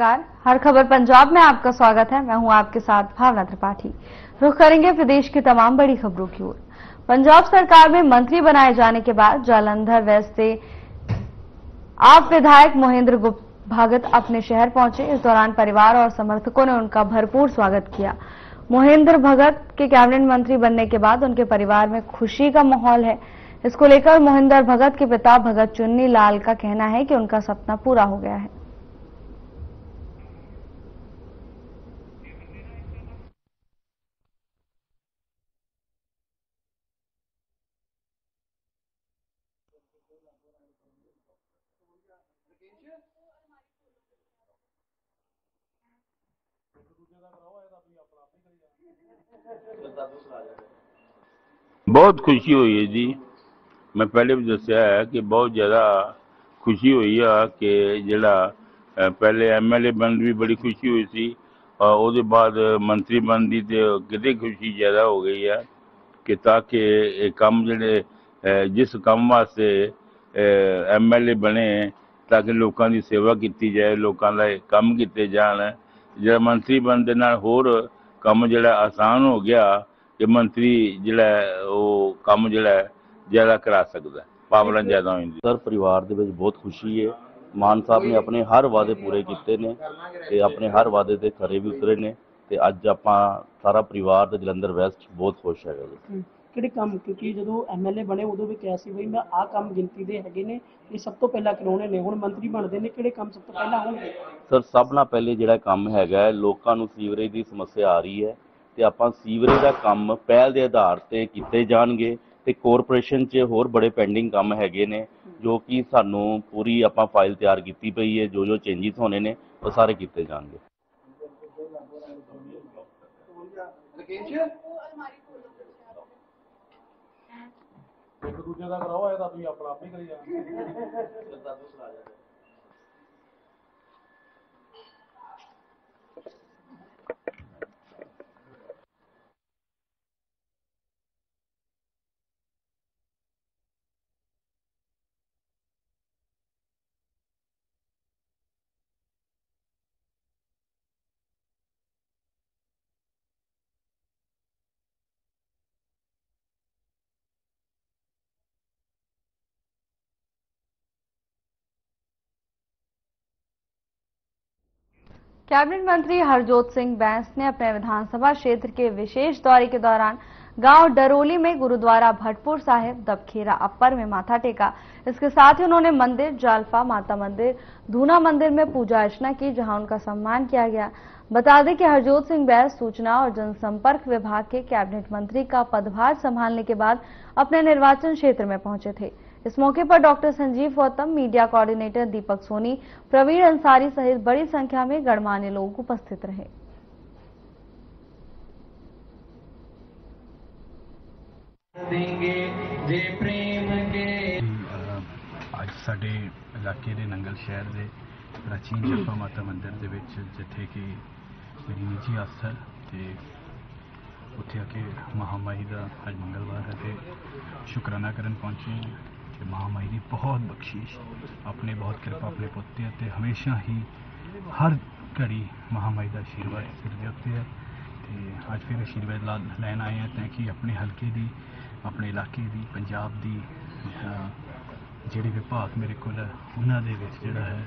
नमस्कार। हर खबर पंजाब में आपका स्वागत है। मैं हूँ आपके साथ भावना त्रिपाठी। रुख करेंगे प्रदेश की तमाम बड़ी खबरों की ओर। पंजाब सरकार में मंत्री बनाए जाने के बाद जालंधर वेस्ट से आप विधायक मोहेंद्र गुप्त भगत अपने शहर पहुँचे। इस दौरान परिवार और समर्थकों ने उनका भरपूर स्वागत किया। मोहेंद्र भगत के कैबिनेट मंत्री बनने के बाद उनके परिवार में खुशी का माहौल है। इसको लेकर मोहिंदर भगत के पिता भगत चुन्नी लाल का कहना है कि उनका सपना पूरा हो गया है। ਬਹੁਤ ਖੁਸ਼ੀ ਹੋਈ ਹੈ ਜੀ। ਮੈਂ ਪਹਿਲੇ ਵੀ ਦੱਸਿਆ ਹੈ ਕਿ ਬਹੁਤ ਜ਼ਿਆਦਾ ਖੁਸ਼ੀ ਹੋਈ ਆ ਕਿ ਜਿਹੜਾ ਪਹਿਲੇ ਐਮਐਲਏ ਬਣਨ ਦੀ ਵੀ ਬੜੀ ਖੁਸ਼ੀ ਹੋਈ ਸੀ ਔਰ ਉਹਦੇ ਬਾਅਦ ਮੰਤਰੀ ਬਣਨ ਦੀ ਤੇ ਕਿਤੇ ਖੁਸ਼ੀ ਜ਼ਿਆਦਾ ਹੋ ਗਈ ਆ ਕਿ ਤਾਂ ਕਿ ਇਹ ਕੰਮ ਜਿਹੜੇ ਜਿਸ ਕੰਮ ਵਾਸਤੇ ਐਮਐਲਏ ਬਣੇ ਤਾਂ ਕਿ ਲੋਕਾਂ ਦੀ ਸੇਵਾ ਕੀਤੀ ਜਾਏ ਲੋਕਾਂ ਦਾ ਕੰਮ ਕੀਤੇ ਜਾਣ। ਜਿਹੜਾ ਮੰਤਰੀ ਬਣਨ ਦੇ ਨਾਲ ਹੋਰ ਕੰਮ ਜਿਹੜਾ ਆਸਾਨ ਹੋ ਗਿਆ ਕਿ ਮੰਤਰੀ ਜਿਹੜਾ ਉਹ ਕੰਮ ਜਿਹੜਾ ਜ਼ਿਆਦਾ ਕਰਾ ਸਕਦਾ। ਪਾਵਰਾਂ ਜ਼ਿਆਦਾ ਹੋ। ਜਾਂਦੀ ਸਰ ਪਰਿਵਾਰ ਦੇ ਵਿੱਚ ਬਹੁਤ ਖੁਸ਼ੀ ਹੈ। ਮਾਨ ਸਾਹਿਬ ਨੇ ਆਪਣੇ ਹਰ ਵਾਅਦੇ ਪੂਰੇ ਕੀਤੇ ਨੇ ਤੇ ਆਪਣੇ ਹਰ ਵਾਅਦੇ ਤੇ ਖਰੇ ਵੀ ਉਤਰੇ ਨੇ ਤੇ ਅੱਜ ਆਪਾਂ ਸਾਰਾ ਪਰਿਵਾਰ ਤੇ ਜਲੰਧਰ ਵੈਸਟ ਬਹੁਤ ਖੁਸ਼ ਹੈਗਾ ਜੀ ਕਿਹੜੇ ਕੰਮ? ਕਿਉਂਕਿ ਜਦੋਂ ਐਮਐਲਏ ਬਣੇ ਉਦੋਂ ਵੀ ਕਿਹਾ ਸੀ ਬਈ ਮੈਂ ਆਹ ਕੰਮ ਗਿਣਤੀ ਦੇ ਹੈਗੇ ਨੇ ਇਹ ਸਭ ਤੋਂ ਪਹਿਲਾਂ ਕਰਾਉਣੇ ਨੇ। ਹੁਣ ਮੰਤਰੀ ਬਣਦੇ ਨੇ ਕਿਹੜੇ ਕੰਮ ਸਭ ਤੋਂ ਪਹਿਲਾਂ ਹੋਣਗੇ? ਸਰ ਸਭ ਨਾਲ ਪਹਿਲੇ ਜਿਹੜਾ ਕੰਮ ਹੈਗਾ ਹੈ, ਲੋਕਾਂ ਨੂੰ ਸੀਵਰੇਜ ਦੀ ਸਮੱਸਿਆ ਆ ਰਹੀ ਹੈ ਤੇ ਆਪਾਂ ਸੀਵਰੇਜ ਦਾ ਕੰਮ ਪਹਿਲ ਦੇ ਆਧਾਰ ਤੇ ਕੀਤੇ ਜਾਣਗੇ ਤੇ ਕਾਰਪੋਰੇਸ਼ਨ 'ਚ ਹੋਰ ਬੜੇ ਪੈਂਡਿੰਗ ਕੰਮ ਹੈਗੇ ਨੇ ਜੋ ਕਿ ਸਾਨੂੰ ਪੂਰੀ ਆਪਾਂ ਫਾਈਲ ਤਿਆਰ ਕੀਤੀ ਪਈ ਹੈ ਜੋ ਜੋ ਚੇਂਜਸ ਹੋਣੇ ਨੇ ਉਹ ਸਾਰੇ ਕੀਤੇ ਜਾਣਗੇ। ਇੱਕ ਦੂਜੇ ਦਾ ਕਰਾਓ ਇਹ ਤਾਂ ਤੁਸੀਂ ਆਪਣਾ ਆਪੇ ਕਰੀ ਜਾਂਦੇ कैबिनेट मंत्री हरजोत सिंह बैंस ने अपने विधानसभा क्षेत्र के विशेष दौरे के दौरान गाँव डरोली में गुरुद्वारा भटपुर साहिब दबखेरा अपर में माथा टेका। इसके साथ ही उन्होंने मंदिर, जालफा, माता मंदिर, धूना मंदिर में पूजा अर्चना की, जहाँ उनका सम्मान किया गया। बता दें कि हरजोत सिंह बैस सूचना और जनसंपर्क विभाग के कैबिनेट मंत्री का पदभार संभालने के बाद अपने निर्वाचन क्षेत्र में पहुँचे थे। इस मौके पर doctor Sanjeev Gautam media coordinator Deepak Soni Praveen Ansari सहित बड़ी संख्या में गणमान्य लोग उपस्थित रहे देंगे जे प्रेम के ਅਹ ਅੱਜ ਸਾਡੇ ਇਲਾਕੇ ਦੇ ਨੰਗਲ ਸ਼ਹਿਰ ਦੇ ਪ੍ਰਾਚੀਨ ਜਪਾ ਮਾਤਾ ਮੰਦਿਰ ਦੇ ਵਿੱਚ ਜਿੱਥੇ ਕਿ ਮੇਰੀ ਨਿੱਜੀ ਆਸਥਾ ਹੈ ਤੇ ਉੱਥੇ ਆ ਕੇ ਮਹਾਮਾਈ ਦਾ ਅੱਜ ਮੰਗਲਵਾਰ ਹੈ ਤੇ ਸ਼ੁਕਰਾਨਾ ਕਰਨ ਪਹੁੰਚੇ ਹਾਂ ਕਿ ਮਹਾਮਾਈ ਦੀ ਬਹੁਤ ਬਖਸ਼ਿਸ਼, ਆਪਣੇ ਬਹੁਤ ਕਿਰਪਾ, ਆਪਣੇ ਪੁੱਤ ਤੇ ਅਤੇ ਹਮੇਸ਼ਾ ਹੀ ਹਰ ਘੜੀ ਮਹਾਮਾਈ ਦਾ ਆਸ਼ੀਰਵਾਦ ਸਿਰ ਦੇ ਉੱਤੇ ਹੈ ਤੇ ਅੱਜ ਫਿਰ ਆਸ਼ੀਰਵਾਦ ਲਾ- ਲੈਣ ਆਏ ਹਾਂ ਤਾਂ ਕਿ ਆਪਣੇ ਹਲਕੇ ਦੀ, ਆਪਣੇ ਇਲਾਕੇ ਦੀ, ਪੰਜਾਬ ਦੀ ਜਿਹੜੇ ਵਿਭਾਗ ਮੇਰੇ ਕੋਲ ਉਹਨਾਂ ਦੇ ਵਿੱਚ ਜਿਹੜਾ ਹੈ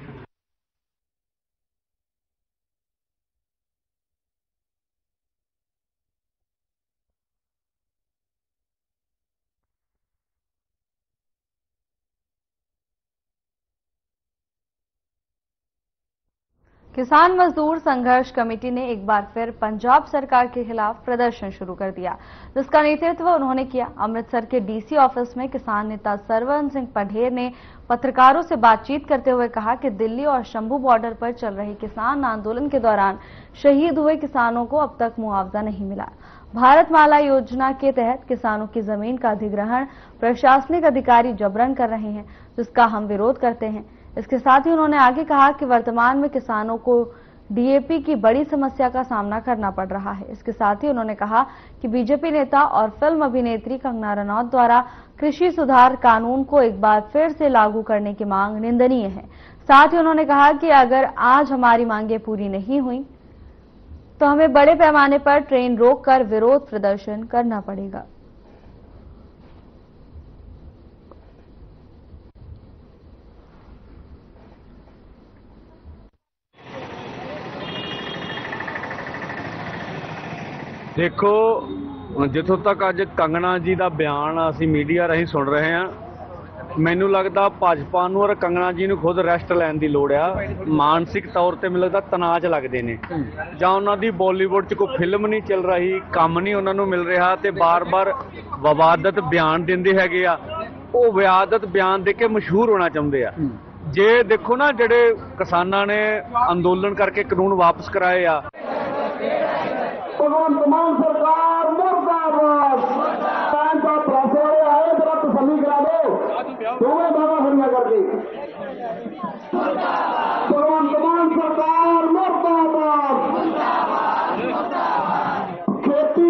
किसान मजदूर संघर्ष कमेटी ने एक बार फिर पंजाब सरकार के खिलाफ प्रदर्शन शुरू कर दिया। जिसका नेतृत्व उन्होंने किया। अमृतसर के डीसी ऑफ़िस में किसान नेता सरवन सिंह पढ़ेर ने पत्रकारों से बातचीत करते हुए कहा कि दिल्ली और शंभू बॉर्डर पर चल रहे किसान आंदोलन के दौरान शहीद हुए किसानों को अब तक मुआवजा नहीं मिला। भारत माला योजना के तहत किसानों की ज़मीन का अधिग्रहण प्रशासनिक अधिकारी जबरन कर रहे हैं, जिसका हम विरोध करते हैं। इसके साथ ही उन्होंने आगे कहा कि वर्तमान में किसानों को डीएपी की बड़ी समस्या का सामना करना पड़ रहा है। इसके साथ ही उन्होंने कहा कि बीजेपी नेता और फ़िल्म अभिनेत्री कंगना रनौत द्वारा कृषि सुधार कानून को एक बार फिर से लागू करने की मांग निंदनीय है। साथ ही उन्होंने कहा कि अगर आज हमारी मांगे पूरी नहीं हुई तो हमें बड़े पैमाने पर ट्रेन रोककर विरोध प्रदर्शन करना पड़ेगा। ਦੇਖੋ ਜਿੱਥੋਂ ਤੱਕ ਅੱਜ ਕੰਗਣਾ ਜੀ ਦਾ ਬਿਆਨ ਅਸੀਂ ਮੀਡੀਆ ਰਾਹੀਂ ਸੁਣ ਰਹੇ ਹਾਂ ਮੈਨੂੰ ਲੱਗਦਾ ਭਾਜਪਾ ਨੂੰ ਔਰ ਕੰਗਣਾ ਜੀ ਨੂੰ ਖੁਦ ਰੈਸਟ ਲੈਣ ਦੀ ਲੋੜ ਆ। ਮਾਨਸਿਕ ਤੌਰ ਤੇ ਮੈਨੂੰ ਲੱਗਦਾ ਤਣਾਅ 'ਚ ਲੱਗਦੇ ਨੇ। ਜਾਂ ਉਹਨਾਂ ਦੀ ਬਾਲੀਵੁੱਡ 'ਚ ਕੋਈ ਫਿਲਮ ਨਹੀਂ ਚੱਲ ਰਹੀ ਕੰਮ ਨਹੀਂ ਉਹਨਾਂ ਨੂੰ ਮਿਲ ਰਿਹਾ ਤੇ ਬਾਰ-ਬਾਰ ਵਿਵਾਦਤ ਬਿਆਨ ਦਿੰਦੇ ਹੈਗੇ ਆ। ਉਹ ਵਿਵਾਦਤ ਬਿਆਨ ਦੇ ਕੇ ਮਸ਼ਹੂਰ ਹੋਣਾ ਚਾਹੁੰਦੇ ਆ। ਜੇ ਦੇਖੋ ਨਾ ਜਿਹੜੇ ਕਿਸਾਨਾਂ ਨੇ ਅੰਦੋਲਨ ਕਰਕੇ ਕਾਨੂੰਨ ਵਾਪਸ ਕਰਾਏ ਆ वर्तमान सरकार, मुर्दाबाद। टाइम का प्लासे वाले आए, जरा तसली करा दो। तुम्हें बाबा दी। करके तमाम सरकार, मुर्दाबाद। खेती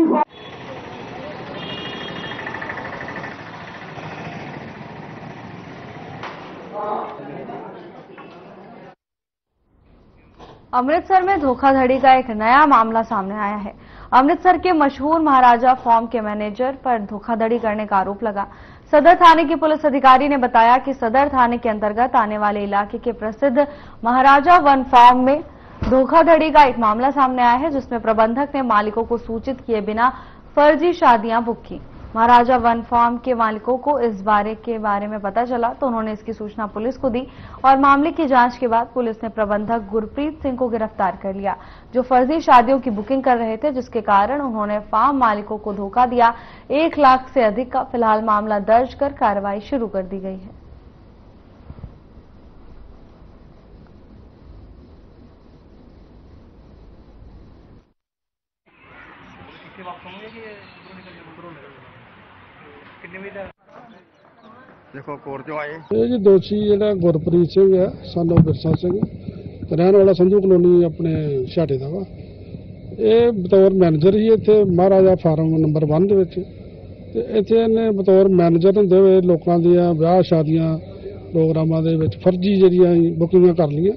अमृतसर में धोखाधड़ी का एक नया मामला सामने आया है। अमृतसर के मशहूर महाराजा फॉर्म के मैनेजर पर धोखाधड़ी करने का आरोप लगा। सदर थाने के पुलिस अधिकारी ने बताया कि सदर थाने के अंतर्गत आने वाले इलाके के प्रसिद्ध महाराजा वन फार्म में धोखाधड़ी का एक मामला सामने आया है, जिसमें प्रबंधक ने मालिकों को सूचित किए बिना फर्जी शादियाँ बुक की। महाराजा वन फार्म के मालिकों को इस बारे के बारे में पता चला तो उन्होंने इसकी सूचना पुलिस को दी और मामले की जाँच के बाद पुलिस ने प्रबंधक गुरप्रीत सिंह को गिरफ़्तार कर लिया, जो फर्जी शादियों की बुकिंग कर रहे थे, जिसके कारण उन्होंने फार्म मालिकों को धोखा दिया। एक लाख से अधिक का फ़िलहाल मामला दर्ज कर कार्रवाई शुरू कर दी गई है। ਦੇਖੋ ਕੋਰਟ ਚੋਂ ਆਏ। ਇਹ ਜੀ ਦੋਸ਼ੀ ਜਿਹੜਾ ਗੁਰਪ੍ਰੀਤ ਸਿੰਘ ਹੈ ਸਾਨੂੰ ਬਿਰਸਾ ਸਿੰਘ ਤੇ ਰਹਿਣ ਵਾਲਾ ਸੰਧੂ ਕਲੋਨੀ ਆਪਣੇ ਛਾਟੇ ਦਾ ਵਾ। ਇਹ ਬਤੌਰ ਮੈਨੇਜਰ ਹੀ ਇੱਥੇ, ਮਹਾਰਾਜਾ ਫਾਰਮ ਨੰਬਰ 1 ਦੇ ਵਿੱਚ। ਤੇ ਇੱਥੇ ਇਹਨੇ ਬਤੌਰ ਮੈਨੇਜਰ ਹੁੰਦੇ ਹੋਏ ਲੋਕਾਂ ਦੀਆਂ ਵਿਆਹ ਸ਼ਾਦੀਆਂ, ਪ੍ਰੋਗਰਾਮਾਂ ਦੇ ਵਿੱਚ ਫਰਜ਼ੀ ਜਿਹੜੀਆਂ ਬੁਕਿੰਗਾਂ ਕਰ ਲਈਆਂ।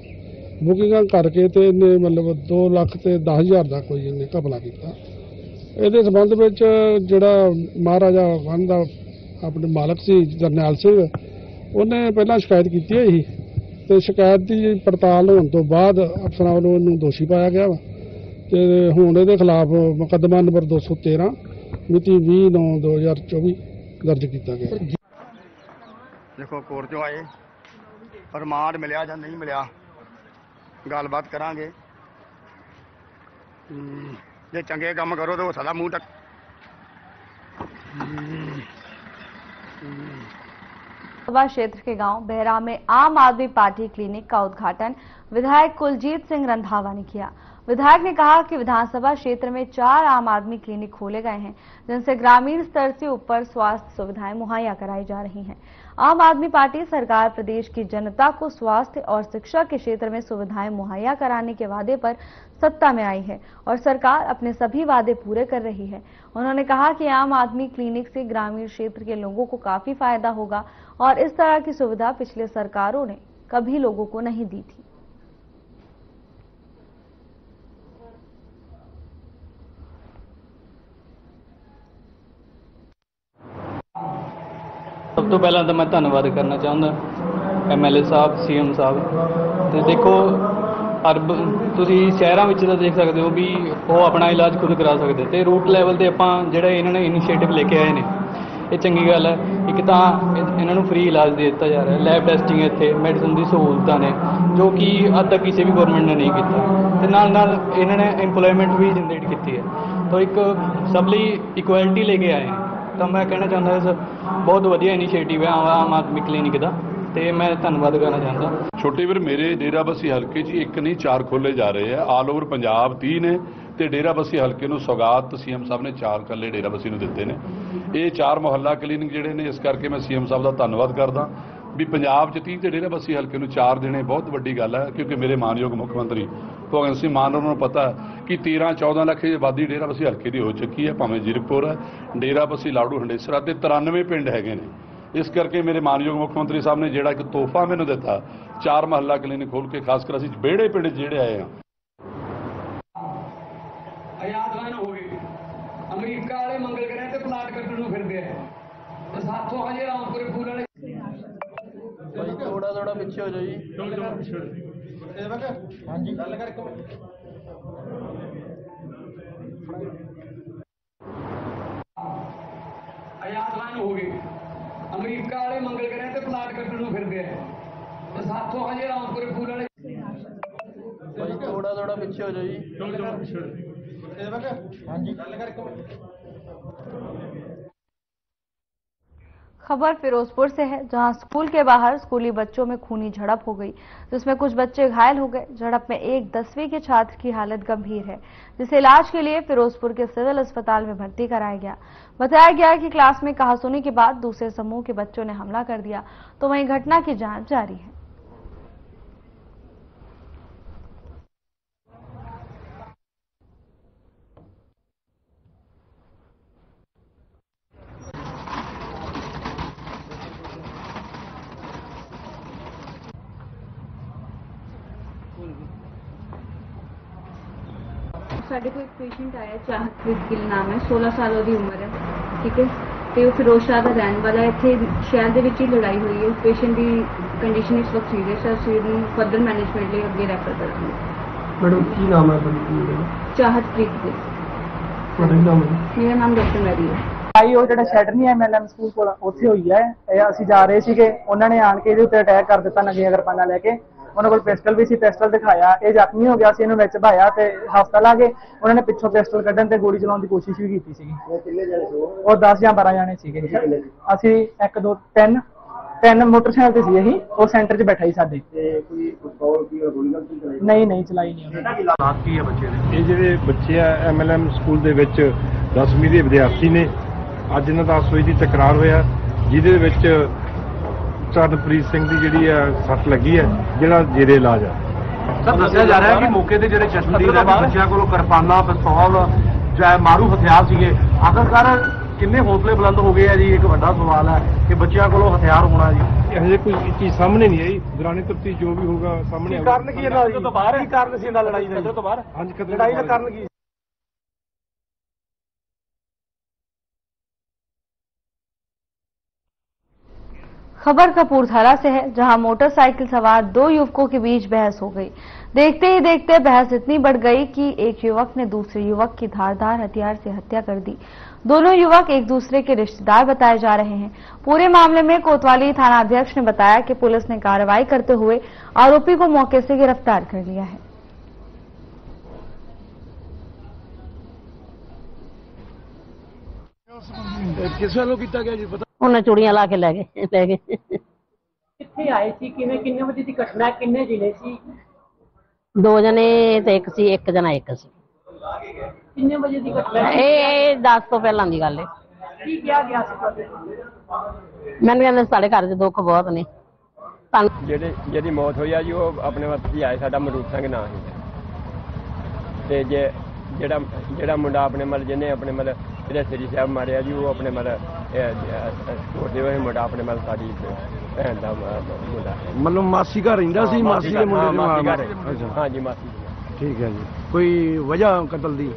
ਬੁਕਿੰਗਾਂ ਕਰਕੇ ਤੇ ਇਹਨੇ ਮਤਲਬ 2 ਲੱਖ ਤੇ 10000 ਦਾ ਕੋਈ ਇਹਨੇ ਘਪਲਾ ਕੀਤਾ। ਇਹਦੇ ਸਬੰਧ ਵਿੱਚ ਜਿਹੜਾ ਮਹਾਰਾਜਾ ਵਨ ਦਾ ਆਪਣੇ ਮਾਲਕ ਸੀ ਜਰਨੈਲ ਸਿੰਘ ਉਹਨੇ ਪਹਿਲਾਂ ਸ਼ਿਕਾਇਤ ਕੀਤੀ ਹੋਈ ਸੀ ਤੇ ਸ਼ਿਕਾਇਤ ਦੀ ਪੜਤਾਲ ਹੋਣ ਤੋਂ ਬਾਅਦ ਅਫਸਰਾਂ ਵੱਲੋਂ ਇਹਨੂੰ ਦੋਸ਼ੀ ਪਾਇਆ ਗਿਆ ਵਾ। ਤੇ ਹੁਣ ਇਹਦੇ ਖਿਲਾਫ ਮੁਕੱਦਮਾ ਨੰਬਰ 213 ਮਿਤੀ 20/9/2024 ਦਰਜ ਕੀਤਾ ਗਿਆ। ਦੇਖੋ ਕੋਰਟ ਚੋਂ ਆਏ। ਰਿਮਾਂਡ ਮਿਲਿਆ ਜਾਂ ਨਹੀਂ ਮਿਲਿਆ ਗੱਲਬਾਤ ਕਰਾਂਗੇ। ਜੇ ਚੰਗੇ ਕੰਮ ਕਰੋ ਤਾਂ ਹੋ ਸਕਦਾ ਮੂੰਹ ਤੱਕ लोकसभा क्षेत्र के गाँव बेहरा में आम आदमी पार्टी क्लिनिक का उद्घाटन विधायक कुलजीत सिंह रंधावा ने किया। विधायक ने कहा कि विधानसभा क्षेत्र में चार आम आदमी क्लिनिक खोले गए हैं, जिनसे ग्रामीण स्तर से ऊपर स्वास्थ्य सुविधाएँ मुहैया कराई जा रही हैं। आम आदमी पार्टी सरकार प्रदेश की जनता को स्वास्थ्य और शिक्षा के क्षेत्र में सुविधाएँ मुहैया कराने के वादे पर सत्ता में आई है और सरकार अपने सभी वादे पूरे कर रही है। उन्होंने कहा कि आम आदमी क्लिनिक से ग्रामीण क्षेत्र के लोगों को काफ़ी फ़ायदा होगा और इस तरह की सुविधा पिछले सरकारों ने कभी लोगों को नहीं दी थी। ਸਭ ਤੋਂ ਪਹਿਲਾਂ ਤਾਂ ਮੈਂ ਧੰਨਵਾਦ ਕਰਨਾ ਚਾਹੁੰਦਾ ਐਮਐਲਏ ਸਾਹਿਬ ਸੀਐਮ ਸਾਹਿਬ। ਤੇ ਦੇਖੋ, ਅਰਬ ਤੁਸੀਂ ਸ਼ਹਿਰਾਂ ਵਿੱਚ ਤਾਂ ਦੇਖ ਸਕਦੇ ਹੋ ਵੀ ਉਹ ਆਪਣਾ ਇਲਾਜ ਖੁਦ ਕਰਾ ਸਕਦੇ। ਤੇ ਰੂਟ ਲੈਵਲ ਤੇ ਆਪਾਂ ਜਿਹੜਾ ਇਹਨਾਂ ਨੇ ਇਨੀਸ਼ੀਏਟਿਵ ਲੈ ਕੇ ਆਏ ਨੇ, ਇਹ ਚੰਗੀ ਗੱਲ ਹੈ। ਇੱਕ ਤਾਂ ਇਹਨਾਂ ਨੂੰ ਫ੍ਰੀ ਇਲਾਜ ਦੇ ਦਿੱਤਾ ਜਾ ਰਿਹਾ। ਲੈਬ ਟੈਸਟਿੰਗ ਇੱਥੇ ਮੈਡੀਸਨ ਦੀ ਸਹੂਲਤਾਂ ਨੇ, ਜੋ ਕਿ ਅੱਜ ਤੱਕ ਕਿਸੇ ਵੀ ਗਵਰਨਮੈਂਟ ਨੇ ਨਹੀਂ ਕੀਤਾ। ਤੇ ਨਾਲ ਨਾਲ ਇਹਨਾਂ ਨੇ EMPLOYMENT ਵੀ ਜਨਰੇਟ ਕੀਤੀ ਹੈ। ਤਾਂ ਇੱਕ ਸਭ ਲਈ ਇਕੁਐਲਿਟੀ ਲੈ ਕੇ ਆਏ ਨੇ। ਤਾਂ ਮੈਂ ਕਹਿਣਾ ਚਾਹੁੰਦਾ ਇਸ ਬਹੁਤ ਵਧੀਆ ਇਨੀਸ਼ੀਏਟਿਵ ਹੈ, ਆਮ ਆਦਮੀ ਕਲੀਨਿਕ ਦਾ, ਤੇ ਮੈਂ ਧੰਨਵਾਦ ਕਰਨਾ ਚਾਹੁੰਦਾ। ਛੋਟੇ ਵੀਰ, ਮੇਰੇ ਡੇਰਾਬੱਸੀ ਹਲਕੇ 'ਚ ਇੱਕ ਨਹੀਂ, ਚਾਰ ਖੋਲੇ ਜਾ ਰਹੇ ਆ। ਆਲ ਓਵਰ ਪੰਜਾਬ 30 ਨੇ, ਤੇ ਡੇਰਾਬੱਸੀ ਹਲਕੇ ਨੂੰ ਸੌਗਾਤ ਸੀਐਮ ਸਾਹਿਬ ਨੇ ਚਾਰ ਕੱਲੇ ਡੇਰਾਬੱਸੀ ਨੂੰ ਦਿੱਤੇ ਨੇ। ਇਹ ਚਾਰ ਮੁਹੱਲਾ ਕਲੀਨਿਕ ਜਿਹੜੇ ਨੇ, ਇਸ ਕਰਕੇ ਮੈਂ ਸੀਐਮ ਸਾਹਿਬ ਦਾ ਧੰਨਵਾਦ ਕਰਦਾ। ਵੀ ਪੰਜਾਬ 'ਚ 30 ਤੇ ਡੇਰਾਬੱਸੀ ਹਲਕੇ ਨੂੰ ਚਾਰ ਦੇਣੇ ਬਹੁਤ ਵੱਡੀ ਗੱਲ ਹੈ, ਕਿਉਂਕਿ ਮੇਰੇ ਮਾਨਯੋਗ ਮੁੱਖ ਮੰਤਰੀ ਸਿੰਘ ਮਾਨ ਉਹਨਾਂ ਨੂੰ ਪਤਾ ਹੈ ਕਿ 13 14 ਲੱਖ ਦੀ ਆਬਾਦੀ ਡੇਰਾ ਬਸੀ ਹਲਕੇ ਦੀ ਹੋ ਚੁੱਕੀ ਹੈ ਭਾਵੇਂ ਜ਼ੀਰਕਪੁਰ ਹੈ। ਡੇਰਾ ਬਸੀ ਲਾੜੂ ਹੰਡੇਸਰਾ ਤੇ 93 ਪਿੰਡ ਹੈਗੇ ਨੇ। ਇਸ ਕਰਕੇ ਮੇਰੇ ਮਾਨਯੋਗ ਮੁੱਖ ਮੰਤਰੀ ਸਾਹਿਬ ਨੇ ਜਿਹੜਾ ਇੱਕ ਤੋਹਫਾ ਮੈਨੂੰ ਦਿੱਤਾ ਚਾਰ ਮਹੱਲਾ ਕਲੀਨਿਕ ਖੋਲ ਕੇ ਖਾਸ ਕਰ ਅਸੀਂ ਵਿਹੜੇ ਪਿੰਡ ਜਿਹੜੇ ਆਏ ਹਾਂ। ਆਜ਼ਾਦਵਾਨ ਹੋ ਗਏ ਅਮਰੀਕਾ ਵਾਲੇ ਮੰਗਲ ਗ੍ਰਹਿ ਤੇ ਪਲਾਟ ਕੱਟਣ ਨੂੰ ਫਿਰਦੇ ਆ। ਤੇ ਸਾਥੋਂ ਹਜੇ ਰਾਮਪੁਰੇ ਫੂਲ ਵਾਲੇ ਥੋੜਾ ਥੋੜਾ ਪਿੱਛੇ ਹੋ ਜਾਓ ਜੀ। ਆਜ਼ਾਦਵਾਨ ਹੋ ਗਏ। ਅਮਰੀਕਾ ਵਾਲੇ ਮੰਗਲ ਗ੍ਰਹਿ ਤੇ ਪਲਾਟ ਕੱਟਣ ਨੂੰ ਫਿਰਦੇ ਆ। ਤੇ ਸਾਥੋਂ ਹਜੇ ਰਾਮਪੁਰੇ ਫੂਲ ਵਾਲੇ ਥੋੜਾ ਥੋੜਾ ਪਿੱਛੇ ਹੋ ਜਾਓ ਜੀ। खबर फिरोजपुर से है, जहाँ स्कूल के बाहर स्कूली बच्चों में खूनी झड़प हो गई, जिसमें कुछ बच्चे घायल हो गए। झड़प में एक दसवीं के छात्र की हालत गंभीर है, जिसे इलाज के लिए फिरोजपुर के सिविल अस्पताल में भर्ती कराया गया। बताया गया कि क्लास में कहासुनी के बाद दूसरे समूह के बच्चों ने हमला कर दिया। तो वहीं घटना की जाँच जारी है। ਸਾਡੇ ਕੋਲ ਇੱਕ ਪੇਸ਼ੈਂਟ ਆਇਆ ਚਾਹਤਪ੍ਰੀਤ ਗਿੱਲ ਨਾਮ ਹੈ 16 ਸਾਲ ਉਹਦੀ ਉਮਰ ਹੈ ਠੀਕ ਹੈ? ਤੇ ਉਹ ਫਿਰੋਜ਼ਸ਼ਾਹ ਦਾ ਰਹਿਣ ਵਾਲਾ ਹੈ। ਇੱਥੇ ਸ਼ਹਿਰ ਦੇ ਵਿੱਚ ਹੀ ਲੜਾਈ ਹੋਈ ਹੈ। ਪੇਸ਼ੈਂਟ ਦੀ ਕੰਡੀਸ਼ਨ ਇਸ ਵਕਤ ਸੀਰੀਅਸ ਹੈ ਅਸੀਂ ਇਹਨੂੰ ਫਰਦਰ ਮੈਨੇਜਮੈਂਟ ਲਈ ਅੱਗੇ ਰੈਫਰ ਕਰਾਂਗੇ। ਮੈਡਮ ਕੀ ਨਾਮ ਹੈ ਤੁਹਾਡਾ? ਚਾਹਤਪ੍ਰੀਤ ਗਿੱਲ ਤੁਹਾਡਾ ਕੀ ਨਾਮ ਹੈ? ਮੇਰਾ ਨਾਮ ਡਾਕਟਰ ਮੈਰੀ ਹੈ। ਆਈ ਉਹ ਜਿਹੜਾ ਸ਼ੈਡ ਨਹੀਂ ਐਮਐਲਐਮ ਸਕੂਲ ਕੋਲ ਉੱਥੇ ਹੋਈ ਹੈ। ਇਹ ਅਸੀਂ ਜਾ ਰਹੇ ਸੀਗੇ ਉਹਨਾਂ ਨੇ ਆਣ ਕੇ ਇਹਦੇ ਉੱਤੇ ਅਟੈਕ ਕਰ ਦਿੱਤਾ ਨੰਗੀਆਂ ਕਿਰਪਾਨਾਂ ਲੈ ਕੇ। ਉਹਨਾਂ ਕੋਲ ਪਿਸਟਲ ਵੀ ਸੀ ਪਿਸਟਲ ਦਿਖਾਇਆ। ਇਹ ਜ਼ਖਮੀ ਹੋ ਗਿਆ ਸੀ ਇਹਨੂੰ ਵਿੱਚ ਭਾਇਆ ਤੇ ਹਸਪਤਾਲ ਆ ਗਏ। ਉਹਨਾਂ ਨੇ ਪਿੱਛੋਂ ਪਿਸਟਲ ਕੱਢਣ ਤੇ ਗੋਲੀ ਚਲਾਉਣ ਦੀ ਕੋਸ਼ਿਸ਼ ਵੀ ਕੀਤੀ ਸੀਗੀ। ਉਹ ਕਿੰਨੇ ਜਣੇ ਸੀ ਉਹ? ਉਹ 10 ਜਾਂ 12 ਜਾਣੇ ਸੀਗੇ ਅਸੀਂ 1 2 3 ਤਿੰਨ ਮੋਟਰਸਾਈਕਲ ਤੇ ਸੀ ਅਸੀਂ। ਉਹ ਸੈਂਟਰ 'ਚ ਬੈਠਾ ਸੀ ਸਾਡੇ। ਨਹੀਂ ਨਹੀਂ ਚਲਾਈ ਨਹੀਂ ਉਹਨੇ। ਹਾਲਾਤ ਕੀ ਹੈ ਬੱਚੇ ਦੇ? ਇਹ ਜਿਹੜੇ ਬੱਚੇ ਆ ਐਮਐਲਐਮ ਸਕੂਲ ਦੇ ਵਿੱਚ 10ਵੀਂ ਦੇ ਵਿਦਿਆਰਥੀ ਨੇ। ਅੱਜ ਇਹਨਾਂ ਦਾ ਸੋਈ ਦੀ ਤਕਰਾਰ ਹੋਇਆ ਜਿਹਦੇ ਵਿੱਚ ਚਰਨਪ੍ਰੀਤ ਸਿੰਘ ਦੀ ਜਿਹੜੀ ਆ ਸੱਟ ਲੱਗੀ ਹੈ ਜਿਹੜਾ ਜੇਰੇ ਇਲਾਜ ਆ। ਸਰ ਦੱਸਿਆ ਜਾ ਰਿਹਾ ਹੈ ਕਿ ਮੌਕੇ ਤੇ ਜਿਹੜੇ ਚਸ਼ਮਦੀਦ ਵੀ ਬੱਚਿਆਂ ਕੋਲੋਂ ਕਿਰਪਾਨਾਂ ਪਿਸਤੌਲ ਜਾਂ ਮਾਰੂ ਹਥਿਆਰ ਸੀਗੇ। ਆਖਰਕਾਰ ਕਿੰਨੇ ਹੌਸਲੇ ਬੁਲੰਦ ਹੋ ਗਏ ਆ ਜੀ? ਇੱਕ ਵੱਡਾ ਸਵਾਲ ਹੈ ਕਿ ਬੱਚਿਆਂ ਕੋਲੋਂ ਹਥਿਆਰ ਹੋਣਾ ਜੀ। ਹਜੇ ਕੋਈ ਚੀਜ਼ ਸਾਹਮਣੇ ਨਹੀਂ ਆਈ। ਦੌਰਾਨੇ ਤਫਤੀਸ਼ ਜੋ ਵੀ ਹੋਊਗਾ ਸਾਹਮਣੇ ਆਊਗਾ। ਕਾਰਨ ਕੀ ਇਹਨਾਂ ਤੋਂ ਬਾਹਰ ਕੀ ਕਾਰਨ ਸੀ ਇਹਨਾਂ ਲੜਾਈ ਦਾ ਤੋਂ ਬਾਹਰ? ਹਾਂਜੀ ਕਦੇ ਲੜਾਈ ਦਾ ਕਾਰਨ ਕੀ खबर कपूरथला से है, जहाँ मोटरसाइकिल सवार दो युवकों के बीच बहस हो गई। देखते ही देखते बहस इतनी बढ़ गई कि एक युवक ने दूसरे युवक की धारदार हथियार से हत्या कर दी। दोनों युवक एक दूसरे के रिश्तेदार बताए जा रहे हैं। पूरे मामले में कोतवाली थाना अध्यक्ष ने बताया कि पुलिस ने कार्रवाई करते हुए आरोपी को मौके से गिरफ़्तार कर लिया है। गया जी? पता ਉਹਨੇ ਚੂੜੀਆਂ ਲਾ ਕੇ ਲੈ ਗਏ ਲੈ ਗਏ। ਕਿੱਥੇ ਆਏ ਸੀ? ਕਿਵੇਂ ਕਿੰਨੇ ਵਜੇ ਦੀ ਘਟਨਾ ਹੈ? ਕਿੰਨੇ ਜਿਲੇ ਸੀ? ਦੋ ਜਣੇ ਤੇ ਇੱਕ ਸੀ ਇੱਕ ਜਣਾ ਇੱਕ ਸੀ। ਕਿੰਨੇ ਵਜੇ ਦੀ ਘਟਨਾ ਹੈ? ਇਹ 10 ਤੋਂ ਪਹਿਲਾਂ ਦੀ ਗੱਲ ਹੈ। ਕੀ ਕਿਹਾ ਗਿਆ ਸੀ ਤੁਹਾਡੇ ਮੈਨੂੰ ਕਹਿੰਦੇ ਸਾਡੇ ਘਰ 'ਚ ਦੁੱਖ ਬਹੁਤ ਨੇ। ਤੁਹਾਨੂੰ ਜਿਹੜੇ ਜਿਹਦੀ ਮੌਤ ਹੋਈ ਆ ਜੀ ਉਹ ਆਪਣੇ ਵਕਤ ਹੀ ਆਏ ਸਾਡਾ ਮਰੂਪ ਸਿੰਘ ਨਾਂ ਸੀ। ਤੇ ਜੇ ਜਿਹੜਾ ਜਿਹੜਾ ਮੁੰਡਾ ਆਪਣੇ ਮਤਲਬ ਜਿਹਨੇ ਆਪਣੇ ਮਤਲਬ ਜਿਹੜੇ ਸ੍ਰੀ ਸਾਹਿਬ ਮਾਰਿਆ ਜੀ ਉਹ ਆਪਣੇ ਮਤਲਬ ਛੋਟੇ ਹੋਏ ਮੁੰਡਾ ਆਪਣੇ ਮਤਲਬ ਸਾਡੀ ਭੈਣ ਦਾ ਮੁੰਡਾ ਹੈ। ਮਤਲਬ ਮਾਸੀ ਘਰ ਰਹਿੰਦਾ ਸੀ ਹਾਂ, ਮਾਸੀ ਦੇ ਹਾਂ, ਮੁੰਡੇ ਨੂੰ ਮਾਸੀ ਮਾਰ- ਘਰ। ਅੱਛਾ। ਹਾਂਜੀ ਮਾਸੀ ਦੀ। ਠੀਕ ਹੈ ਜੀ। ਕੋਈ ਵਜ੍ਹਾ ਕਤਲ ਦੀ?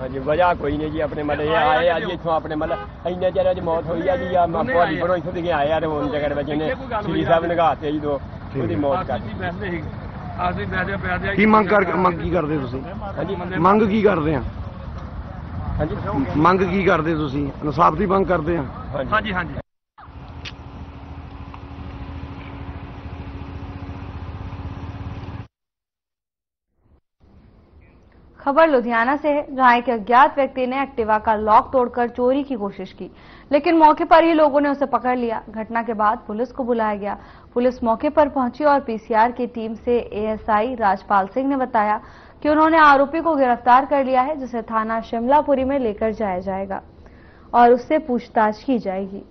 ਹਾਂਜੀ ਵਜ੍ਹਾ ਕੋਈ ਨਹੀਂ ਜੀ ਆਪਣੇ ਮਤਲਬ ਇਹ ਆਏ ਆ ਜੀ ਇੱਥੋਂ ਆਪਣੇ ਮਤਲਬ ਇੰਨੇ ਚਿਰ ਦੀ ਮੌਤ ਹੋਈ ਆ ਜੀ ਆ ਮਾਪੋਲੀ ਪਰੋਂ ਇੱਥੋਂ ਦੀ ਆਏ ਆ ਤੇ ਹੁਣ ਜਗੜ ਵਿੱਚ ਇਹਨੇ ਸ੍ਰੀ ਸਾਹਿਬ ਨਗਾਤੇ ਜੀ ਦੋ ਉਹਦੀ ਮੌਤ ਕਰ ਦਿੱਤੀ। ਕੀ ਮੰਗ ਕਰ ਮੰਗ ਕੀ ਕਰਦੇ ਤੁਸੀਂ? ਹਾਂਜੀ। ਮੰਗ ਕੀ ਕਰਦੇ ਆ? ਹਾਂਜੀ ਮੰਗ ਕੀ ਕਰਦੇ ਤੁਸੀਂ ਇਨਸਾਫ ਦੀ ਮੰਗ ਕਰਦੇ ਆ ਹਾਂਜੀ ਹਾਂਜੀ खबर लुधियाना से है जहां एक अज्ञात व्यक्ति ने एक्टिवा का लॉक तोड़कर चोरी की कोशिश की लेकिन मौके पर ही लोगों ने उसे पकड़ लिया घटना के बाद पुलिस को बुलाया गया पुलिस मौके पर पहुंची और पीसीआर की टीम से एएसआई राजपाल सिंह ने बताया कि उन्होंने आरोपी को गिरफ्तार कर लिया है जिसे थाना शिमलापुरी में लेकर जाया जाएगा और उससे पूछताछ की जाएगी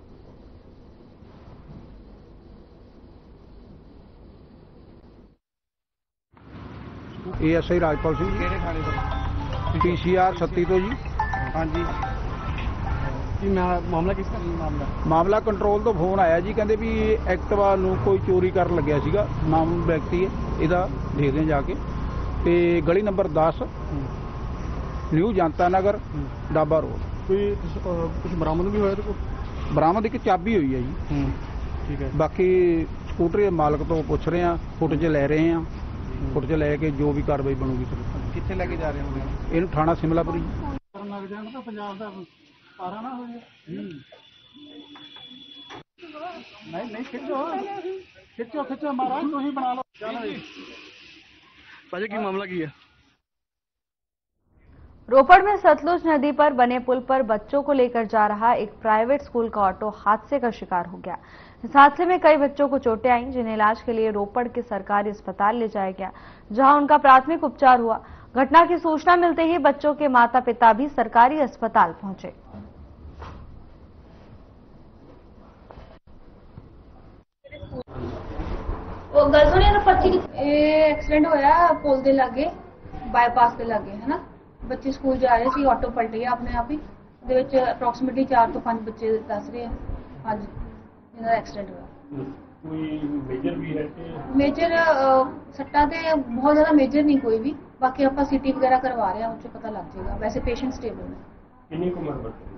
ਏਐਸਆਈ ਰਾਜਪਾਲ ਸਿੰਘ ਜੀ ਕਿਹੜੇ ਥਾਣੇ ਤੋਂ ਪੀਸੀਆਰ 36 ਤੋਂ ਜੀ ਹਾਂਜੀ ਕੀ ਮਾ- ਮਾਮਲਾ ਕਿਸ ਤਰ੍ਹਾਂ ਦਾ ਮਾਮਲਾ ਮਾਮਲਾ ਕੰਟਰੋਲ ਤੋਂ ਫੋਨ ਆਇਆ ਜੀ ਕਹਿੰਦੇ ਵੀ ਐਕਟਿਵਾ ਨੂੰ ਕੋਈ ਚੋਰੀ ਕਰਨ ਲੱਗਿਆ ਸੀਗਾ ਨਾਮ ਵਿਅਕਤੀ ਹੈ ਇਹਦਾ ਦੇਖਦੇ ਹਾਂ ਜਾ ਕੇ ਤੇ ਗਲੀ ਨੰਬਰ 10 ਨਿਊ ਜਨਤਾ ਨਗਰ ਡਾਬਾ ਰੋਡ। ਕੋਈ ਕੁਝ ਬਰਾਮਦ ਵੀ ਹੋਇਆ ਤੇ ਬਰਾਮਦ ਇੱਕ ਚਾਬੀ ਹੋਈ ਹੈ ਜੀ। ਠੀਕ ਹੈ। ਬਾਕੀ ਸਕੂਟਰ ਦੇ ਮਾਲਕ ਤੋਂ ਪੁੱਛ ਰਹੇ ਆ ਫੁਟੇਜ ਲੈ ਰਹੇ ਆ ਫੁਟੇਜ ਲੈ ਕੇ ਜੋ ਵੀ ਕਾਰਵਾਈ ਬਣੂਗੀ ਕਿੱਥੇ ਲੈ ਕੇ ਜਾ ਰਹੇ ਹੋ ਇਹਨੂੰ ਥਾਣਾ ਸਿਮਲਾਪੁਰੀ ਕਰਨ ਲੱਗ ਜਾਣ ਤਾਂ ਪੰਜਾਬ ਦਾ ਪਾਰਾ ਨਾ ਹੋ ਜਾਏ। ਨਹੀਂ ਨਹੀਂ ਖਿੱਚੋ। ਖਿੱਚੋ ਖਿੱਚੋ ਮਹਾਰਾਜ ਤੁਸੀਂ ਬਣਾ ਲਓ। ਚਲੋ ਜੀ। साझा की मामला की है। रोपड़ में सतलुज नदी पर बने पुल पर बच्चों को लेकर जा रहा एक प्राइवेट स्कूल का ऑटो हादसे का शिकार हो गया। इस हादसे में कई बच्चों को चोटें आईं, जिन्हें इलाज के लिए रोपड़ के सरकारी अस्पताल ले जाया गया, जहाँ उनका प्राथमिक उपचार हुआ। घटना की सूचना मिलते ही बच्चों के माता पिता भी सरकारी अस्पताल पहुँचे। ਉਹ ਗੱਲ ਸੁਣੀ ਨਾ ਪਰਚੀ ਇਹ ਐਕਸੀਡੈਂਟ ਹੋਇਆ ਪੁਲ ਦੇ ਲਾਗੇ ਬਾਈਪਾਸ ਦੇ ਲਾਗੇ ਹੈਨਾ? ਬੱਚੇ ਸਕੂਲ ਜਾ ਰਹੇ ਸੀ ਆਟੋ ਪਲਟ ਗਿਆ ਆਪਣੇ ਆਪ ਹੀ। ਉਹਦੇ ਵਿੱਚ ਅਪਰੋਕਸੀਮੇਟਲੀ 4 ਤੋਂ 5 ਬੱਚੇ ਦੱਸ ਰਹੇ ਆ। ਅੱਜ ਇਹਨਾਂ ਦਾ ਐਕਸੀਡੈਂਟ ਹੋਇਆ। ਕੋਈ ਮੇਜਰ ਵੀ ਹੈ ਕਿ? ਮੇਜਰ ਸੱਟਾਂ ਤੇ ਬਹੁਤ ਜ਼ਿਆਦਾ ਮੇਜਰ ਨਹੀਂ ਕੋਈ ਵੀ। ਬਾਕੀ ਆਪਾਂ ਸੀਟੀ ਵਗੈਰਾ ਕਰਵਾ ਰਹੇ ਹਾਂ ਉਹ 'ਚ ਪਤਾ ਲੱਗ ਜਾਏਗਾ। ਵੈਸੇ ਪੇਸ਼ੈਂਟ ਸਟੇਬਲ ਹੈ ਕਿੰਨੀ ਕੁ ਉਮਰ ਬੱਚੇ ਦੀ?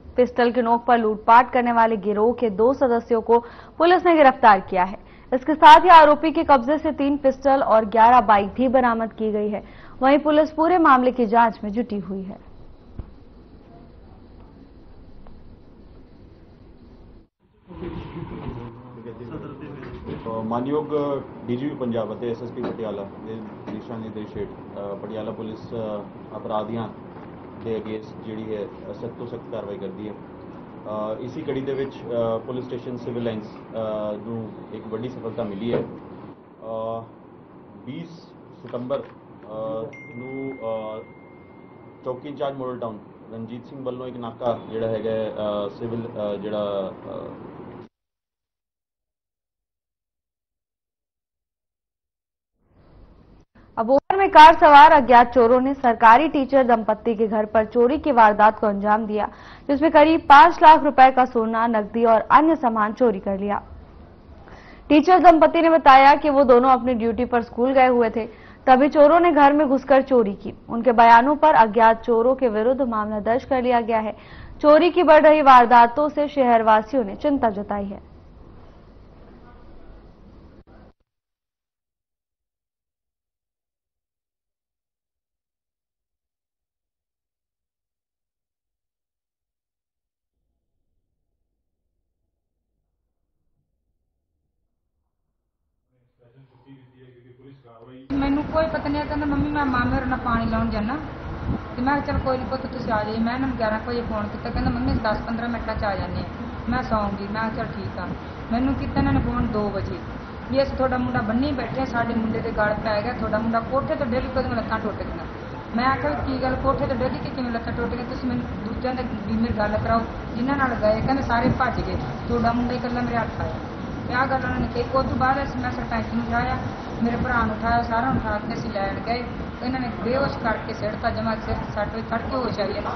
पिस्टल की नोक पर लूटपाट करने वाले गिरोह के दो सदस्यों को पुलिस ने गिरफ्तार किया है इसके साथ ही आरोपी के कब्जे से तीन पिस्टल और 11 बाइक भी बरामद की गई है वहीं पुलिस पूरे मामले की जांच में जुटी हुई है ਅ, ਮਾਨਯੋਗ ਡੀਜੀਪੀ ਪੰਜਾਬ ਅਤੇ ਐਸਐਸਪੀ ਪਟਿਆਲਾ ਦੇ ਦਿਸ਼ਾ ਨਿਰਦੇਸ਼ ਹੇਠ ਅ, ਪਟਿਆਲਾ ਪੁਲਿਸ ਅ, ਅਪਰਾਧੀਆਂ ਦੇ ਅਗੇਂਸਟ ਜਿਹੜੀ ਹੈ ਸਖਤ ਤੋਂ ਸਖਤ ਕਾਰਵਾਈ ਕਰਦੀ ਹੈ। ਅ, ਇਸੀ ਕੜੀ ਦੇ ਵਿੱਚ ਪੁਲਿਸ ਸਟੇਸ਼ਨ ਸਿਵਲ ਲਾਈਨਸ ਨੂੰ ਇੱਕ ਵੱਡੀ ਸਫਲਤਾ ਮਿਲੀ ਹੈ। ਅ, 20 ਸਤੰਬਰ ਨੂੰ ਅ, ਚੌਕੀ incharge Model Town Ranjit Singh ਵੱਲੋਂ ਇੱਕ ਨਾਕਾ ਜਿਹੜਾ ਹੈਗਾ ਸਿਵਲ ਜਿਹੜਾ में कार सवार अज्ञात चोरों ने सरकारी टीचर दंपत्ति के घर पर चोरी की वारदात को अंजाम दिया, जिसमें करीब पाँच लाख रुपए का सोना, नकदी और अन्य सामान चोरी कर लिया। टीचर दंपत्ति ने बताया कि वो दोनों अपनी ड्यूटी पर स्कूल गए हुए थे। तभी चोरों ने घर में घुसकर चोरी की। उनके बयानों पर अज्ञात चोरों के विरुद्ध मामला दर्ज कर लिया गया है। चोरी की बढ़ रही वारदातों से शहरवासियों ने चिंता जताई है। ਮੈਨੂੰ ਕੋਈ ਪਤਾ ਨਹੀਂ ਕਹਿੰਦਾ ਮੰਮੀ ਮੈਂ ਮਾਮੇ ਹੋਰ ਨਾਲ ਪਾਣੀ ਲਾਉਣ ਜਾਣਾ ਤੇ ਮੈਂ ਕਿਹਾ ਚੱਲ ਕੋਈ ਨਹੀਂ ਪੁੱਤ ਤੁਸੀਂ ਆ ਜਾਈ ਮੈਂ ਇਹਨਾਂ ਨੂੰ 11 ਕੁ ਵਜੇ ਫੋਨ ਕੀਤਾ ਕਹਿੰਦਾ ਮੰਮੀ 10-15 ਮਿੰਟਾਂ ਚ ਆ ਜਾਂਦੇ ਹਾਂ। ਮੈਂ ਸੌਂਗੀ ਮੈਂ ਕਿਹਾ ਚੱਲ ਠੀਕ ਆ। ਮੈਨੂੰ ਕੀਤਾ ਇਹਨਾਂ ਨੇ ਫੋਨ 2 ਵਜੇ। ਵੀ ਅਸੀਂ ਤੁਹਾਡਾ ਮੁੰਡਾ ਬੰਨੀ ਬੈਠੇ ਆ, ਸਾਡੇ ਮੁੰਡੇ ਦੇ ਗਲ ਪੈ ਗਿਆ ਤੁਹਾਡਾ ਮੁੰਡਾ ਕੋਠੇ ਤੋਂ ਡੇਲੀ ਕਦੋਂ ਲੱਤਾਂ ਟੁੱਟ ਗਈਆਂ। ਮੈਂ ਆਖਿਆ ਵੀ ਕੀ ਗੱਲ ਕੋਠੇ ਤੋਂ ਡੇਲੀ ਕਿ ਕਿਵੇਂ ਲੱਤਾਂ ਟੁੱਟ ਗਈਆਂ? ਤੁਸੀਂ ਮੈਨੂੰ ਦੂਜਿਆਂ ਦੇ ਵੀ ਮੇਰੀ ਗੱਲ ਕਰਾਓ ਜਿਨ੍ਹਾਂ ਨਾਲ ਗਏ ਕਹਿੰਦੇ ਸਾਰੇ ਭੱਜ ਗਏ ਤੁਹਾਡਾ ਮੁੰਡਾ ਇਕੱਲਾ ਮੇਰੇ ਹੱਥ ਆਇਆ। ਤੇ ਆਹ ਗੱਲ ਉਹਨਾਂ ਨੇ ਕਹੀ ਉਸ ਤੋਂ ਬਾਅਦ ਅਸੀਂ ਮੈਂ ਸਰਪੰਚ ਨੂੰ ਉਠਾਇਆ ਮੇਰੇ ਭਰਾ ਨੂੰ ਉਠਾਇਆ ਸਾਰਿਆਂ ਨੂੰ ਉਠਾ ਕੇ ਅਸੀਂ ਲੈਣ ਗਏ। ਇਹਨਾਂ ਨੇ ਬੇਹੋਸ਼ ਕਰਕੇ ਸਿੱਟਤਾ ਜਮਾ ਸਿਰ ਸੱਟ ਵਿੱਚ ਖੜ ਕੇ ਹੋਸ਼ ਆਈ ਇਹਨੂੰ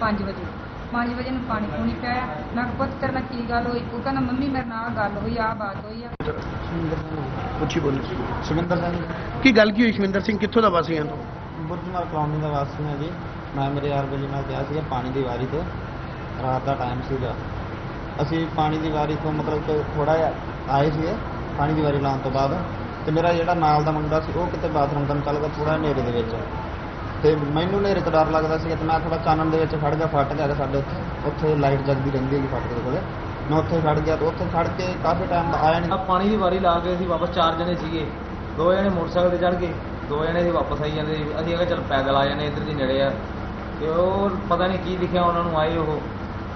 5 ਵਜੇ। 5 ਵਜੇ ਨੂੰ ਪਾਣੀ ਪੂਣੀ ਪਿਆਇਆ। ਮੈਂ ਕਿਹਾ ਪੁੱਤ ਤੇਰੇ ਨਾਲ ਕੀ ਗੱਲ ਹੋਈ? ਉਹ ਕਹਿੰਦਾ ਮੰਮੀ ਮੇਰੇ ਨਾਲ ਆਹ ਗੱਲ ਹੋਈ ਆਹ ਬਾਤ ਹੋਈ ਆ। ਉੱਚੀ ਬੋਲੋ। ਸੁਮਿੰਦਰ ਸਿੰਘ। ਕੀ ਗੱਲ ਕੀ ਹੋਈ ਸ਼ਮਿੰਦਰ ਸਿੰਘ? ਕਿੱਥੋਂ ਦਾ ਵਾਸੀ ਹਨ ਬੁਰਜਮਾਰ ਕਲੋਨੀ ਦਾ ਵਾਸੀ ਹਾਂ ਜੀ। ਮੈਂ ਮੇਰੇ ਯਾਰ ਬੇਲੀ ਨਾਲ ਗਿਆ ਸੀਗਾ ਪਾਣੀ ਦੀ ਵਾਰੀ ਤੇ। ਰਾਤ ਦਾ ਟਾਈਮ ਸੀਗਾ। ਅਸੀਂ ਪਾਣੀ ਦੀ ਵਾਰੀ ਤੋਂ ਮਤਲਬ ਕਿ ਥੋੜਾ ਜਿਹਾ ਆਏ ਸੀਗੇ, ਪਾਣੀ ਦੀ ਵਾਰੀ ਲਾਉਣ ਤੋਂ ਬਾਅਦ। ਤੇ ਮੇਰਾ ਜਿਹੜਾ ਨਾਲ ਦਾ ਮੁੰਡਾ ਸੀ, ਉਹ ਕਿਤੇ ਬਾਥਰੂਮ ਕਰਨ ਚੱਲ ਗਿਆ ਥੋੜਾ ਹਨੇਰੇ ਦੇ ਵਿੱਚ। ਤੇ ਮੈਨੂੰ ਹਨੇਰੇ ਤੋਂ ਡਰ ਲੱਗਦਾ ਸੀ ਤੇ ਮੈਂ ਥੋੜਾ ਚਾਨਣ ਦੇ ਵਿੱਚ ਖੜ ਗਿਆ, ਫਟ ਗਿਆ ਸਾਡੇ ਉੱਥੇ ਉੱਥੇ ਲਾਈਟ ਜਗਦੀ ਰਹਿੰਦੀ ਹੈਗੀ ਫਟਕ ਦੇ ਕੋਲੇ। ਮੈਂ ਉੱਥੇ ਖੜ ਗਿਆ ਤੇ ਉੱਥੇ ਖੜ ਕੇ ਕਾਫੀ ਟਾਈਮ ਆਇਆ ਨਹੀਂ। ਪਾਣੀ ਦੀ ਵਾਰੀ ਲਾ ਕੇ ਅਸੀਂ ਵਾਪਸ ਚਾਰ ਜਣੇ ਸੀਗੇ। ਦੋ ਜਣੇ ਮੋਟਰਸਾਈਕਲ ਤੇ ਚੜ ਗਏ, ਦੋ ਜਣੇ ਸੀ ਵਾਪਸ ਆਈ ਜਾਂਦੇ। ਸੀ ਅਸੀਂ ਅਗਰ ਚੱਲ ਪੈਦਲ ਆ ਜਾਂਦੇ, ਇੱਧਰ ਦੀ ਨੇੜੇ ਆ। ਤੇ ਉਹ ਪਤਾ ਨਹੀਂ ਕੀ ਦਿਖਿਆ ਉਹਨਾਂ ਨੂੰ, ਆਏ ਉਹ।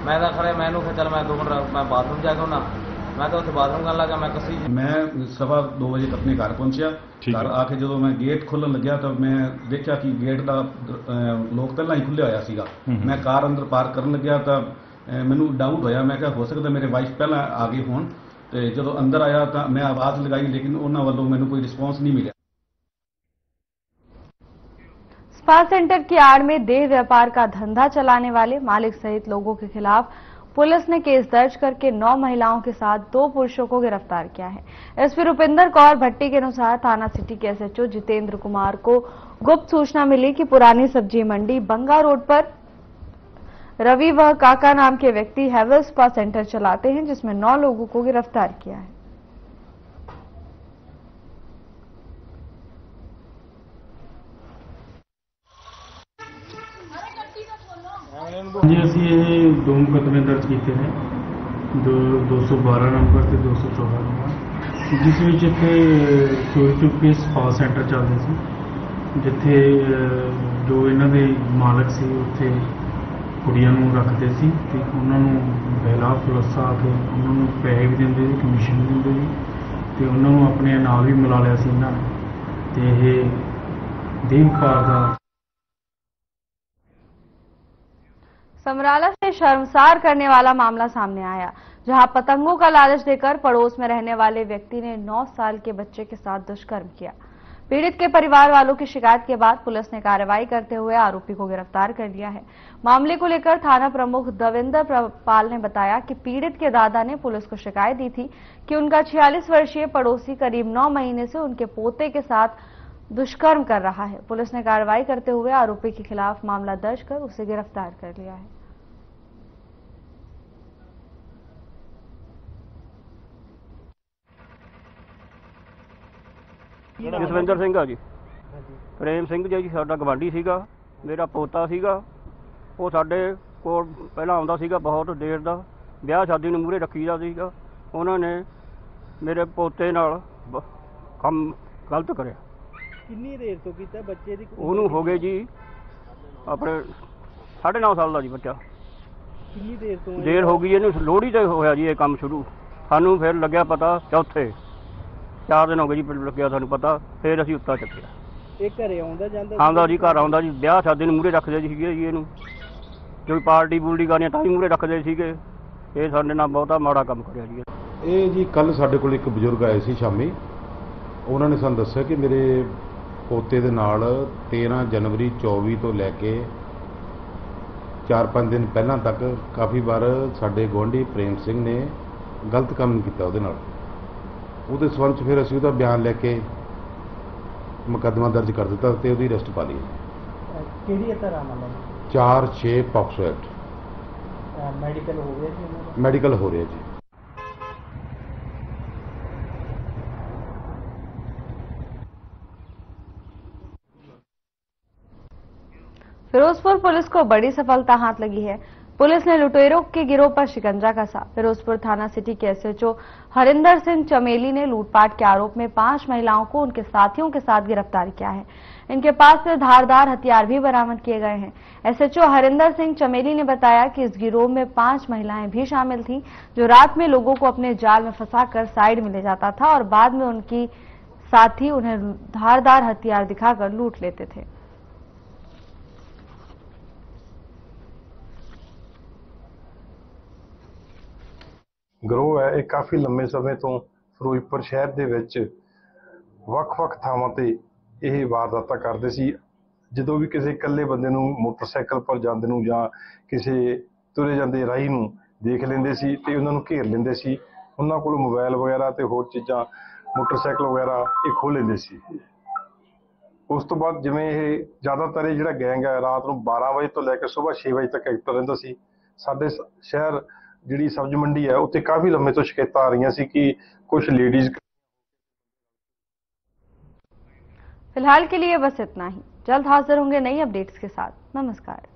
ਮੈਂ ਤਾਂ ਖਰੇ ਮੈਨੂੰ ਫਿਰ ਚੱਲ ਮੈਂ ਦੋ ਮਿੰਟ ਮੈਂ ਬਾਥਰੂਮ ਜਾ ਕੇ ਆਉਣਾ ਮੈਂ ਤਾਂ ਉੱਥੇ ਬਾਥਰੂਮ ਕਰਨ ਲੱਗਾ ਮੈਂ ਕੱਸੀ। ਮੈਂ ਸਵਾ 2 ਵਜੇ ਤੱਕ ਆਪਣੇ ਘਰ ਪਹੁੰਚਿਆ। ਘਰ ਆ ਕੇ ਜਦੋਂ ਮੈਂ ਗੇਟ ਖੋਲ੍ਹਣ ਲੱਗਿਆ ਤਾਂ ਮੈਂ ਦੇਖਿਆ ਕਿ ਗੇਟ ਦਾ ਲੋਕ ਪਹਿਲਾਂ ਹੀ ਖੁੱਲਿਆ ਹੋਇਆ ਸੀਗਾ। ਮੈਂ ਕਾਰ ਅੰਦਰ ਪਾਰਕ ਕਰਨ ਲੱਗਿਆ ਤਾਂ ਮੈਨੂੰ ਡਾਊਟ ਹੋਇਆ। ਮੈਂ ਕਿਹਾ ਹੋ ਸਕਦਾ ਮੇਰੇ ਵਾਈਫ ਪਹਿਲਾਂ ਆ ਗਏ ਹੋਣ ਤੇ ਜਦੋਂ ਅੰਦਰ ਆਇਆ ਤਾਂ ਮੈਂ ਆਵਾਜ਼ ਲਗਾਈ ਲੇਕਿਨ ਉਹਨਾਂ ਵੱਲੋਂ ਮੈਨੂੰ ਕੋਈ ਰਿਸਪੌਂਸ ਨਹੀਂ ਮਿਲਿਆ। स्पा सेंटर की आड़ में देह व्यापार का धंधा चलाने वाले मालिक सहित लोगों के खिलाफ पुलिस ने केस दर्ज करके नौ महिलाओं के साथ दो पुरुषों को गिरफ़्तार किया है। एसपी रुपिंदर कौर भट्टी के अनुसार थाना सिटी के एसएचओ जितेंद्र कुमार को गुप्त सूचना मिली कि पुरानी सब्ज़ी मंडी बंगा रोड पर रवि व काका नाम के व्यक्ति हैवल स्पा सेंटर चलाते हैं, जिसमें नौ लोगों को गिरफ़्तार किया है। ਜੀ, ਅਸੀਂ ਇਹ ਦੋ ਮੁਕੱਦਮੇ ਦਰਜ ਕੀਤੇ ਨੇ। ਦੋ 212 ਨੰਬਰ ਤੇ 214 ਨੰਬਰ। ਜਿਸ ਵਿੱਚ ਇੱਥੇ ਚੋਰੀ ਚੁੱਕੇ ਸਪਾ ਸੈਂਟਰ ਚੱਲਦੇ ਸੀ। ਜਿੱਥੇ ਜੋ ਇਹਨਾਂ ਦੇ ਮਾਲਕ ਸੀ, ਉੱਥੇ ਕੁੜੀਆਂ ਨੂੰ ਰੱਖਦੇ ਸੀ ਤੇ ਉਹਨਾਂ ਨੂੰ ਬਹਿਲਾ ਫਲੱਸਾ ਕੇ ਉਹਨਾਂ ਨੂੰ ਪੈਸੇ ਵੀ ਦਿੰਦੇ ਸੀ ਕਮਿਸ਼ਨ ਵੀ ਦਿੰਦੇ ਸੀ ਤੇ ਉਹਨਾਂ ਨੂੰ ਆਪਣੇ ਨਾਲ ਵੀ ਮਿਲਾ ਲਿਆ ਸੀ ਇਹਨਾਂ ਨੇ। ਤੇ ਇਹ ਦੇਹ ਦਾ समराला से शर्मसार करने वाला मामला सामने आया, जहाँ पतंगों का लालच देकर पड़ोस में रहने वाले व्यक्ति ने 9 साल के बच्चे के साथ दुष्कर्म किया। पीड़ित के परिवार वालों की शिकायत के बाद पुलिस ने कार्रवाई करते हुए आरोपी को गिरफ़्तार कर लिया है। मामले को लेकर थाना प्रमुख दविंदर पाल ने बताया कि पीड़ित के दादा ने पुलिस को शिकायत दी थी कि उनका 46 वर्षीय पड़ोसी करीब 9 महीने से उनके पोते के साथ दुष्कर्म कर रहा है पुलिस ने कार्रवाई करते हुए आरोपी के खिलाफ मामला दर्ज कर उसे गिरफ्तार कर लिया है ਜਸਵਿੰਦਰ ਸਿੰਘ ਆ ਜੀ ਪ੍ਰੇਮ ਸਿੰਘ ਜੀ ਸਾਡਾ ਗਵਾਂਢੀ ਸੀਗਾ ਮੇਰਾ ਪੋਤਾ ਸੀਗਾ ਉਹ ਸਾਡੇ ਕੋਲ ਪਹਿਲਾਂ ਆਉਂਦਾ ਸੀਗਾ ਬਹੁਤ ਦੇਰ ਦਾ ਵਿਆਹ ਸ਼ਾਦੀ ਨੂੰ ਮੂਹਰੇ ਰੱਖੀਦਾ ਸੀਗਾ ਉਹਨਾਂ ਨੇ ਮੇਰੇ ਪੋਤੇ ਨਾਲ ਬ- ਕੰਮ ਗਲਤ ਕਰਿਆ ਕਿੰਨੀ ਦੇਰ ਤੋਂ ਕੀਤਾ? ਬੱਚੇ ਦੀ ਉਹਨੂੰ ਹੋ ਗਏ ਜੀ ਆਪਣੇ 9.5 ਸਾਲ ਦਾ ਜੀ ਬੱਚਾ। ਕਿੰਨੀ ਦੇਰ ਤੋਂ ਇਹ- ਦੇਰ ਹੋ ਗਈ ਇਹਨੂੰ ਲੋਹੜੀ ਤੇ ਹੋਇਆ ਜੀ ਇਹ ਕੰਮ ਸ਼ੁਰੂ। ਸਾਨੂੰ ਫਿਰ ਲੱਗਿਆ ਪਤਾ ਚੌਥੇ। ਚਾਰ ਦਿਨ ਹੋ ਗਏ ਜੀ ਫਿਰ ਲੱਗਿਆ ਸਾਨੂੰ ਪਤਾ ਫਿਰ ਅਸੀਂ ਉੱਤਾ ਚੱਕਿਆ। ਇਹ ਘਰੇ ਆਉਂਦਾ ਜਾਂਦਾ ਆਉਂਦਾ ਜੀ ਘਰ ਆਉਂਦਾ ਜੀ। ਵਿਆਹ ਸ਼ਾਦੀ ਨੂੰ ਮੂਹਰੇ ਰੱਖਦੇ ਜੀ ਸੀਗੇ ਜੀ ਇਹਨੂੰ। ਕੋਈ ਪਾਰਟੀ ਪੂਲਟੀ ਕਰਨੀ ਤਾਂ ਵੀ ਮੂਹਰੇ ਰੱਖਦੇ ਸੀਗੇ। ਇਹ ਸਾਡੇ ਨਾਲ ਬਹੁਤਾ ਮਾੜਾ ਕੰਮ ਕਰਿਆ ਜੀ। ਇਹ ਜੀ ਕੱਲ ਸਾਡੇ ਕੋਲ ਇੱਕ ਬਜ਼ੁਰਗ ਆਏ ਸੀ ਸ਼ਾਮੀ। ਉਹਨਾਂ ਨੇ ਸਾਨੂੰ ਦੱਸਿਆ ਕਿ ਮੇਰੇ ਪੋਤੇ ਦੇ ਨਾਲ 13 ਜਨਵਰੀ 24 ਤੋਂ ਲੈ ਕੇ 4-5 ਦਿਨ ਪਹਿਲਾਂ ਤੱਕ ਕਾਫੀ ਵਾਰ ਸਾਡੇ ਗੁਆਂਢੀ ਪ੍ਰੇਮ ਸਿੰਘ ਨੇ ਗਲਤ ਕੰਮ ਕੀਤਾ ਉਹਦੇ ਨਾਲ। ਉਹਦੇ ਸਬੰਧ 'ਚ ਫਿਰ ਅਸੀਂ ਉਹਦਾ ਬਿਆਨ ਲੈ ਕੇ ਮੁਕੱਦਮਾ ਦਰਜ ਕਰ ਦਿੱਤਾ ਤੇ ਉਹਦੀ ਅਰੈਸਟ ਪਾ ਲਈ। ਕਿਹੜੀ ਤਰ੍ਹਾਂ ਨਾਲ 4-6 ਪੌਕਸੋ ਐਕਟ। ਮੈਡੀਕਲ ਹੋ ਗਿਆ ਜੀ? ਮੈਡੀਕਲ ਹੋ ਰਿਹਾ ਜੀ। फिरोजपुर पुलिस को बड़ी सफलता हाथ लगी है। पुलिस ने लुटेरों के गिरोह पर शिकंजा कसा। फिरोजपुर थाना सिटी के एसएचओ हरिंदर सिंह चमेली ने लूटपाट के आरोप में पाँच महिलाओं को उनके साथियों के साथ गिरफ़्तार किया है। इनके पास से धारदार हथियार भी बरामद किए गए हैं। एसएचओ हरिंदर सिंह चमेली ने बताया कि इस गिरोह में पाँच महिलाएँ भी शामिल थीं, जो रात में लोगों को अपने जाल में फंसाकर साइड में ले जाता था और बाद में उनकी साथी उन्हें धारदार हथियार दिखाकर लूट लेते थे। ਗਰੋਹ ਹੈ। ਇਹ ਕਾਫੀ ਲੰਮੇ ਸਮੇਂ ਤੋਂ ਫਿਰੋਜ਼ਪੁਰ ਸ਼ਹਿਰ ਦੇ ਵਿੱਚ ਵੱਖ-ਵੱਖ ਥਾਵਾਂ ਤੇ ਇਹ ਵਾਰਦਾਤਾਂ ਕਰਦੇ ਸੀ। ਜਦੋਂ ਵੀ ਕਿਸੇ ਇਕੱਲੇ ਬੰਦੇ ਨੂੰ ਮੋਟਰਸਾਈਕਲ ਪਰ ਜਾਂਦੇ ਨੂੰ ਜਾਂ ਕਿਸੇ ਤੁਰੇ ਜਾਂਦੇ ਰਾਹੀ ਨੂੰ ਦੇਖ ਲੈਂਦੇ ਸੀ ਤੇ ਉਹਨਾਂ ਨੂੰ ਘੇਰ ਲੈਂਦੇ ਸੀ। ਉਹਨਾਂ ਕੋਲ ਮੋਬਾਈਲ ਵਗੈਰਾ ਤੇ ਹੋਰ ਚੀਜ਼ਾਂ, ਮੋਟਰਸਾਈਕਲ ਵਗੈਰਾ ਇਹ ਖੋਹ ਲੈਂਦੇ ਸੀ। ਉਸ ਤੋਂ ਬਾਅਦ ਜਿਵੇਂ ਇਹ ਜ਼ਿਆਦਾਤਰ ਇਹ ਜਿਹੜਾ ਗੈਂਗ ਹੈ, ਰਾਤ ਨੂੰ 12 ਵਜੇ ਤੋਂ ਲੈ ਕੇ ਸਵੇਰ 6 ਵਜੇ ਤੱਕ ਐਕਟਿਵ ਰਹਿੰਦਾ ਸੀ। ਸਾਡੇ ਸ- ਸ਼ਹਿਰ ਜਿਹੜੀ ਸਬਜ਼ੀ ਮੰਡੀ ਹੈ ਉੱਥੇ ਕਾਫੀ ਲੰਮੇ ਤੋਂ ਸ਼ਿਕਾਇਤਾਂ ਆ ਰਹੀਆਂ ਸੀ ਕਿ ਕੁਝ ਲੇਡੀਜ਼ फिलहाल के लिए बस इतना ही जल्द हाजिर होंगे नई अपडेट्स के साथ नमस्कार